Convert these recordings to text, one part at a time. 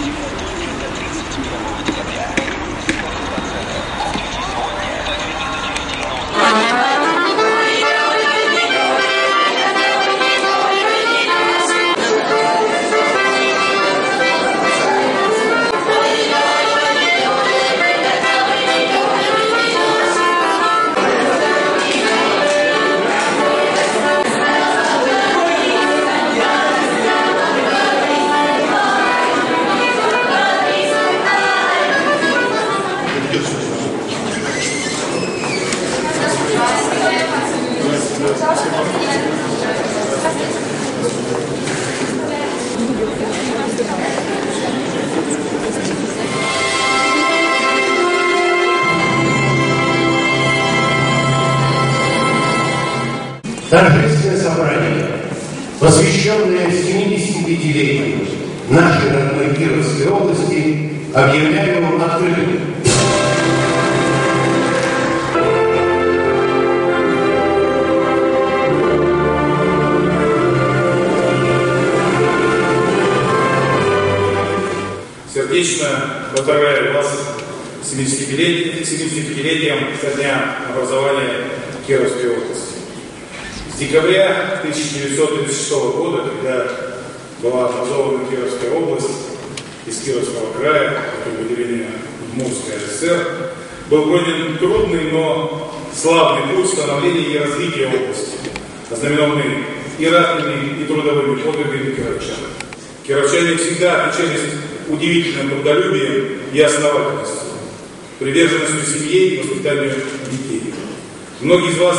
evil Торжественное собрание, посвященное 75-летию нашей родной Кировской области, объявляю открытым. Сердечно поздравляю вас с 75-летием 75 со дня образования Кировской области. Декабря 1936 года, когда была образована Кировская область из Кировского края, как выделение Мурская ССР, был пройден трудный, но славный путь становления и развития области, ознаменованный и ратными, и трудовыми подвигами кировчан. Кировчане всегда отличались удивительным трудолюбием и основательностью, приверженностью семье и воспитанию детей. Многие из вас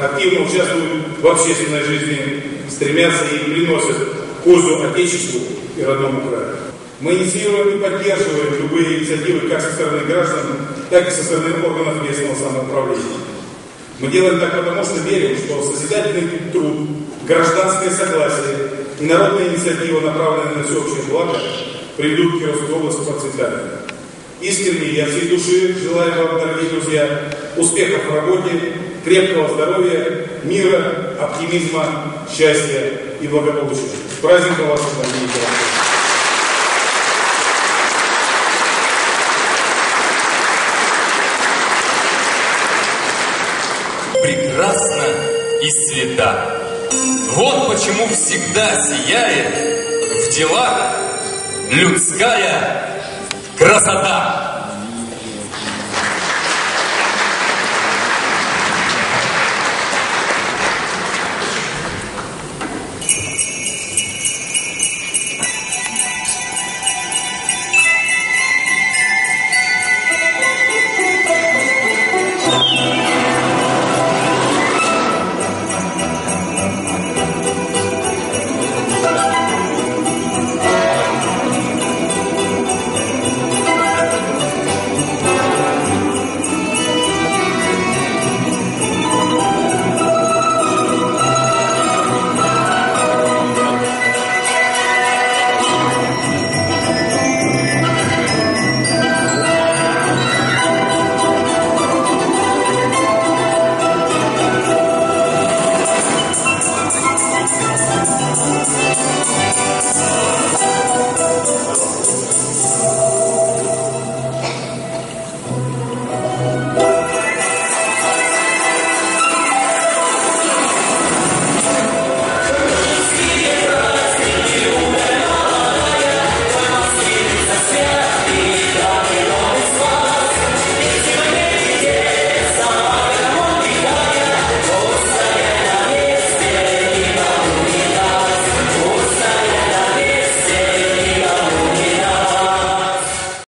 активно участвуют в общественной жизни, стремятся и приносят пользу Отечеству и родному краю. Мы инициируем и поддерживаем любые инициативы как со стороны граждан, так и со стороны органов местного самоуправления. Мы делаем так потому, что верим, что созидательный труд, гражданское согласие и народная инициатива, направленная на всеобщее благо, приведут Кировскую область к процветанию. Искренне я всей души желаю вам, дорогие друзья, успехов в работе, крепкого здоровья, мира, оптимизма, счастья и благополучия. С праздником вас, дорогие Кировцы! прекрасна и свята. Вот почему всегда сияет в делах людская красота.